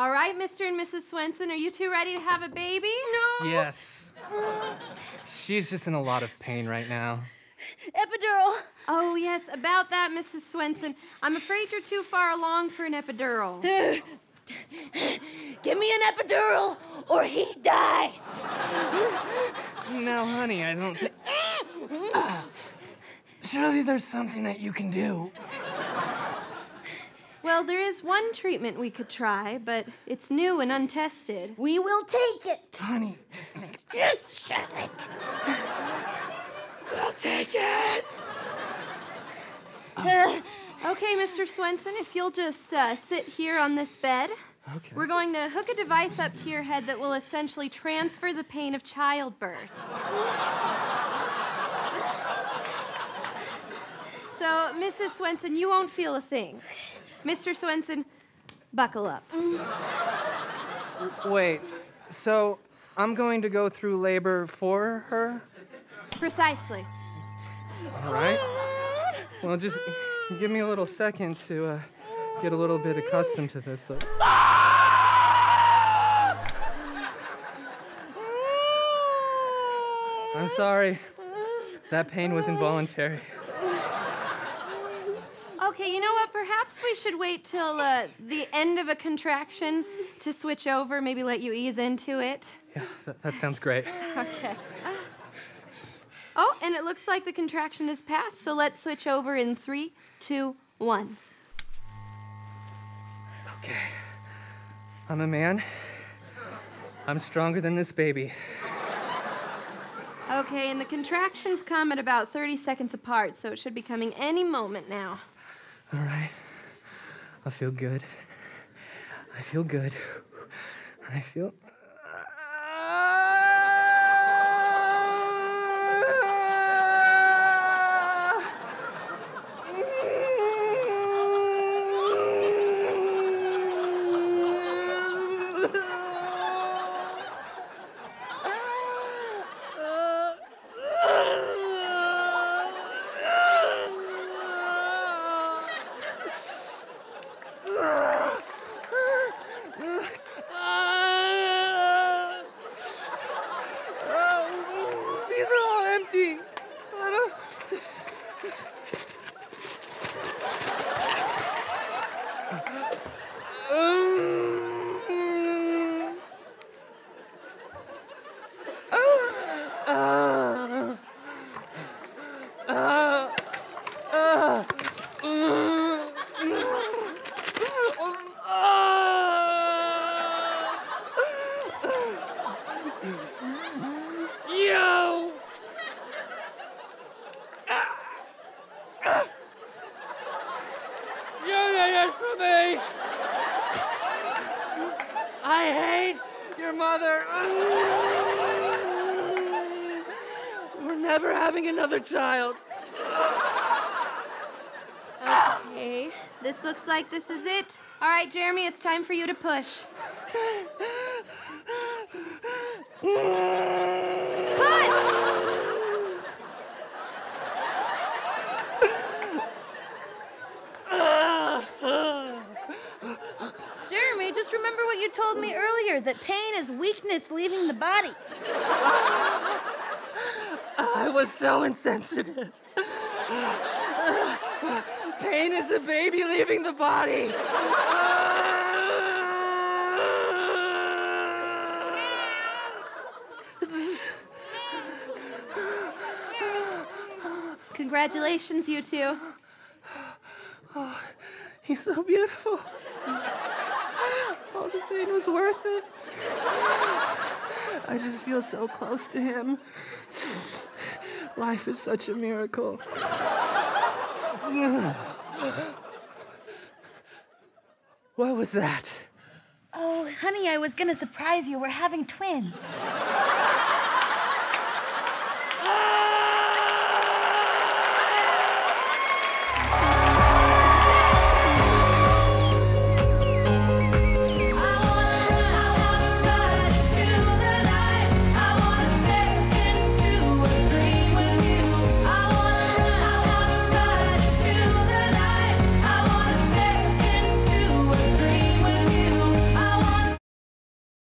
All right, Mr. and Mrs. Swenson, are you two ready to have a baby? No. Yes. She's just in a lot of pain right now. Epidural. Oh, yes, about that, Mrs. Swenson. I'm afraid you're too far along for an epidural. Give me an epidural or he dies. No, honey, I don't think. Surely there's something that you can do. Well, there is one treatment we could try, but it's new and untested. We will take it. Honey, just think. Just shut it. We'll take it. Uh, Okay, Mr. Swenson, if you'll just uh, sit here on this bed. Okay. We're going to hook a device up to your head that will essentially transfer the pain of childbirth. So, Mrs. Swenson, you won't feel a thing. Mr. Swenson, buckle up. Wait, so I'm going to go through labor for her? Precisely. All right. Well, just give me a little second to uh, get a little bit accustomed to this. So. I'm sorry. That pain was involuntary. Okay, you know what? Perhaps we should wait till uh, the end of a contraction to switch over, maybe let you ease into it. Yeah, that, that sounds great. Okay. Oh, and it looks like the contraction has passed, so let's switch over in three, two, one. Okay. I'm a man. I'm stronger than this baby. Okay, and the contractions come at about 30 seconds apart, so it should be coming any moment now. All right. I feel good. I feel good. I feel. Oh, these are all empty. I don't just. just- Um, ah, ah, ah, ah. Yo! You're the for me! I hate your mother! We're never having another child. Okay, this looks like this is it. All right, Jeremy, it's time for you to push. Push! Jeremy, just remember what you told me earlier that pain is weakness leaving the body. I was so insensitive. Pain is a baby leaving the body. Congratulations, you two. He's so beautiful. All the pain was worth it. I just feel so close to him. Life is such a miracle. What was that? oh, honey, I was gonna surprise you. We're having twins.